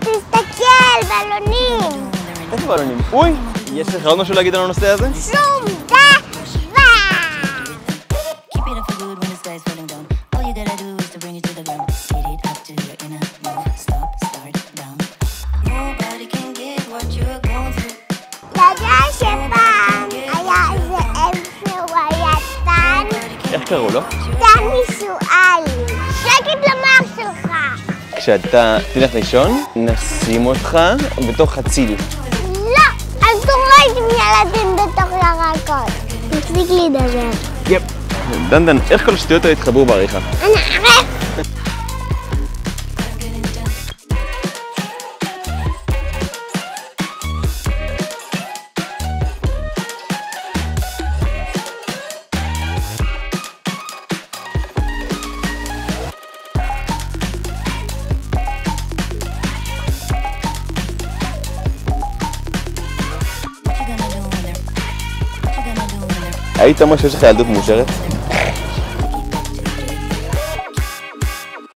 תסתכל, בלונים. איפה בלונים? אוי! יש לך עוד משהו להגיד על הנושא הזה? שום איזה? איך קראו לו? טן משועל. כשאתה תלך לישון, נשים אותך בתוך הציל. לא, אסור לו עם ילדים בתוך ירקות. תפסיק לדבר. יפ. דנדן, איך כל השטויות האלה התחברו בעריכה? היית אומר שיש לך ילדות מאושרת?